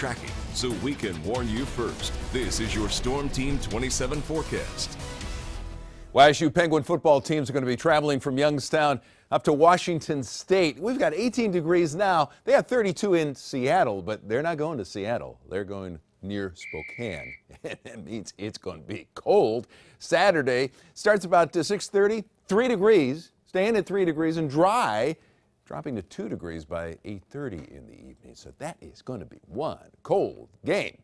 tracking so we can warn you first. This is your Storm Team 27 forecast. YSU Penguin football teams are going to be traveling from Youngstown up to Washington State. We've got 18 degrees now. They have 32 in Seattle, but they're not going to Seattle. They're going near Spokane. that means it's going to be cold. Saturday starts about uh, 6:30, 3 degrees, staying at 3 degrees and dry, dropping to 2 degrees by 8:30 in the evening. So that is going to be one cold game.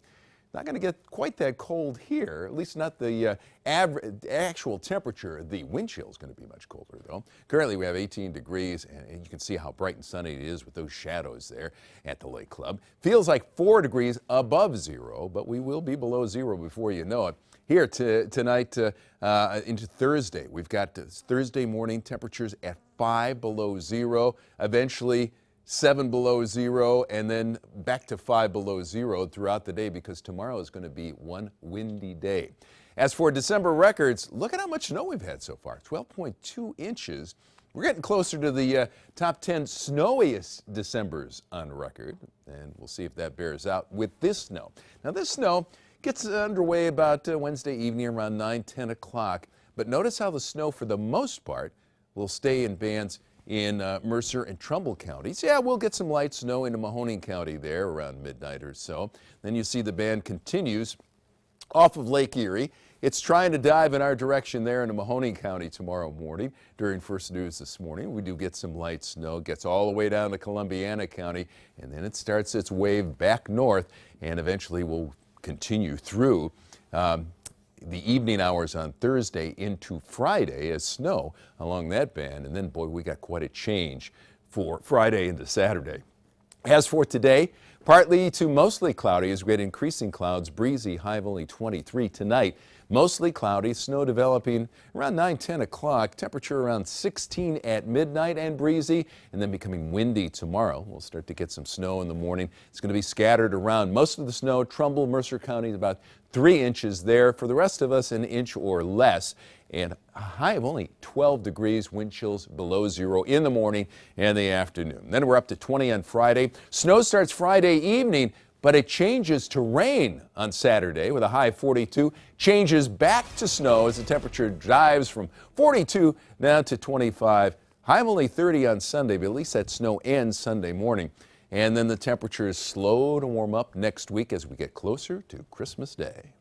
Not going to get quite that cold here, at least not the uh, average, actual temperature. The wind chill is going to be much colder, though. Currently, we have 18 degrees, and you can see how bright and sunny it is with those shadows there at the Lake Club. Feels like 4 degrees above zero, but we will be below zero before you know it. Here to, tonight uh, uh, into Thursday, we've got Thursday morning temperatures at 5 below zero. Eventually, seven below zero, and then back to five below zero throughout the day because tomorrow is going to be one windy day. As for December records, look at how much snow we've had so far 12.2 inches. We're getting closer to the uh, top 10 snowiest Decembers on record, and we'll see if that bears out with this snow. Now, this snow gets underway about uh, Wednesday evening around 9, 10 o'clock, but notice how the snow, for the most part, will stay in bands in uh, Mercer and Trumbull counties. Yeah, we'll get some light snow into Mahoning County there around midnight or so. Then you see the band continues off of Lake Erie. It's trying to dive in our direction there into Mahoning County tomorrow morning during First News this morning. We do get some light snow, gets all the way down to Columbiana County, and then it starts its wave back north and eventually will continue through um, the evening hours on Thursday into Friday as snow along that band. And then, boy, we got quite a change for Friday into Saturday. As for today, partly to mostly cloudy as we get increasing clouds, breezy, high of only 23 tonight. Mostly cloudy, snow developing around 9, 10 o'clock, temperature around 16 at midnight and breezy, and then becoming windy tomorrow. We'll start to get some snow in the morning. It's going to be scattered around. Most of the snow, Trumbull, Mercer County, about three inches there. For the rest of us, an inch or less. And a high of only 12 degrees, wind chills below zero in the morning and the afternoon. Then we're up to 20 on Friday. Snow starts Friday evening, but it changes to rain on Saturday with a high of 42, changes back to snow as the temperature dives from 42 now to 25. High of only 30 on Sunday, but at least that snow ends Sunday morning. And then the temperatures slow to warm up next week as we get closer to Christmas Day.